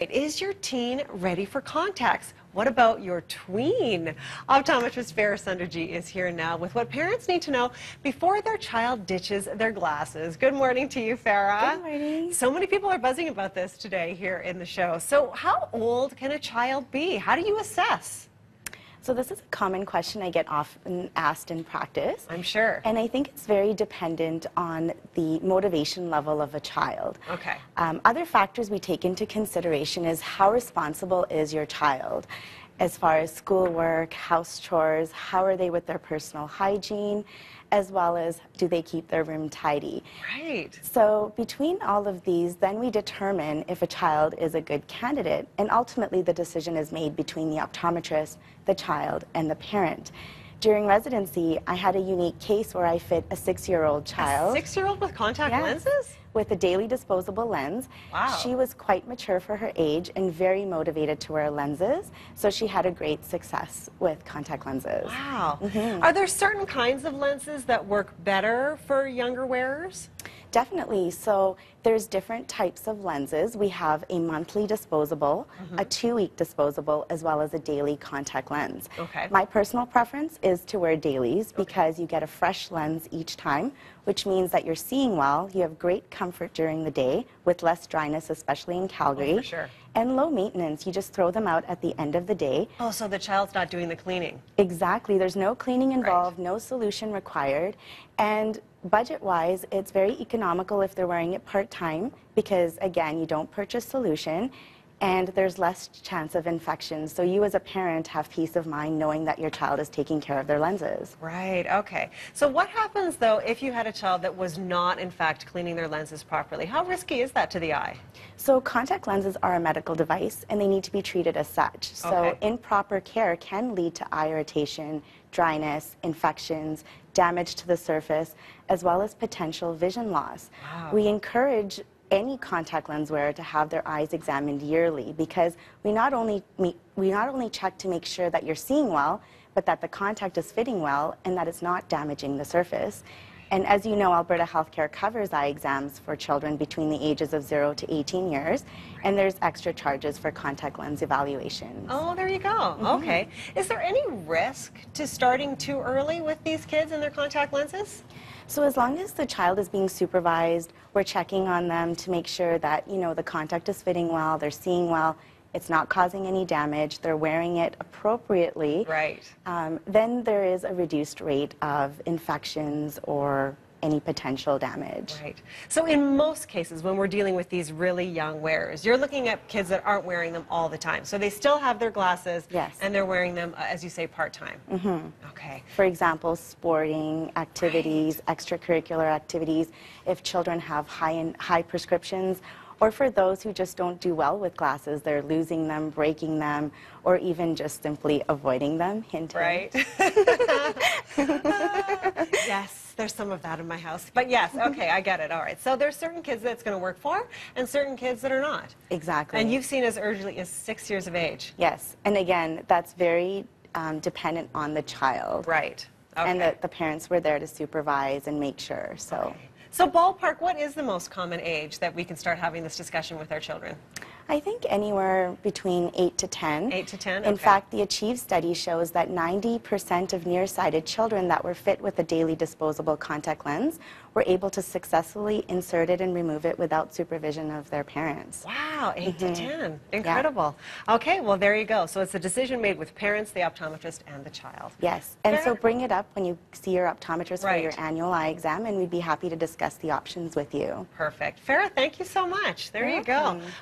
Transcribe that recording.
Is your teen ready for contacts? What about your tween? Optometrist Farah Sunderji is here now with what parents need to know before their child ditches their glasses. Good morning to you, Farah. Good morning. So many people are buzzing about this today here in the show. So how old can a child be? How do you assess? So this is a common question I get often asked in practice. I'm sure. And I think it's very dependent on the motivation level of a child. Okay. Um, other factors we take into consideration is how responsible is your child as far as schoolwork, house chores, how are they with their personal hygiene, as well as do they keep their room tidy. Right. So between all of these, then we determine if a child is a good candidate, and ultimately the decision is made between the optometrist, the child, and the parent. During residency, I had a unique case where I fit a six-year-old child. Six-year-old with contact Yes. lenses? With a daily disposable lens. Wow. She was quite mature for her age and very motivated to wear lenses, so she had a great success with contact lenses. Wow. Mm-hmm. Are there certain kinds of lenses that work better for younger wearers? Definitely. So there's different types of lenses. We have a monthly disposable, Mm-hmm. a two-week disposable, as well as a daily contact lens. Okay. My personal preference is to wear dailies because you get a fresh lens each time, which means that you're seeing well, you have great comfort during the day with less dryness, especially in Calgary. Oh, for sure. And low maintenance. You just throw them out at the end of the day. Oh, so the child's not doing the cleaning. Exactly. There's no cleaning involved, no solution required. And budget wise, it's very economical if they're wearing it part time because, again, you don't purchase solution and there's less chance of infection. So, you as a parent have peace of mind knowing that your child is taking care of their lenses. Right, okay. So what happens though if you had a child that was not in fact cleaning their lenses properly? How risky is that to the eye? So, contact lenses are a medical device and they need to be treated as such. So, Okay. improper care can lead to eye irritation, dryness, infections, damage to the surface, as well as potential vision loss. Wow. We encourage any contact lens wearer to have their eyes examined yearly because we not only me- we not only check to make sure that you're seeing well, but that the contact is fitting well and that it's not damaging the surface. And as you know, Alberta Healthcare covers eye exams for children between the ages of 0 to 18 years, and there's extra charges for contact lens evaluations. Oh, there you go. Mm-hmm. Okay. Is there any risk to starting too early with these kids and their contact lenses? So as long as the child is being supervised, we're checking on them to make sure that, you know, the contact is fitting well, they're seeing well, it's not causing any damage, they're wearing it appropriately. Right. Um, then there is a reduced rate of infections or any potential damage. Right. So in most cases, when we're dealing with these really young wearers, you're looking at kids that aren't wearing them all the time. So they still have their glasses, Yes. and they're wearing them, uh, as you say, part time. Mm-hmm. Okay. For example, sporting activities, extracurricular activities, if children have high, in, high prescriptions, or for those who just don't do well with glasses, they're losing them, breaking them, or even just simply avoiding them. Hint. Right. yes, there's some of that in my house. But yes, okay, I get it. All right. So there's certain kids that it's going to work for and certain kids that are not. Exactly. And you've seen as early as six years of age. Yes, and again, that's very um, dependent on the child. Right. Okay. And the, the parents were there to supervise and make sure. So so ballpark, what is the most common age that we can start having this discussion with our children? I think anywhere between 8 to 10. 8 to 10, In fact, the Achieve study shows that 90% of nearsighted children that were fit with a daily disposable contact lens were able to successfully insert it and remove it without supervision of their parents. Wow, 8 Mm-hmm. to 10. Incredible. Okay, well, there you go. So it's a decision made with parents, the optometrist, and the child. Yes, and so bring it up when you see your optometrist for your annual eye exam, and we'd be happy to discuss the options with you. Perfect. Farah, thank you so much. There You're you go. welcome.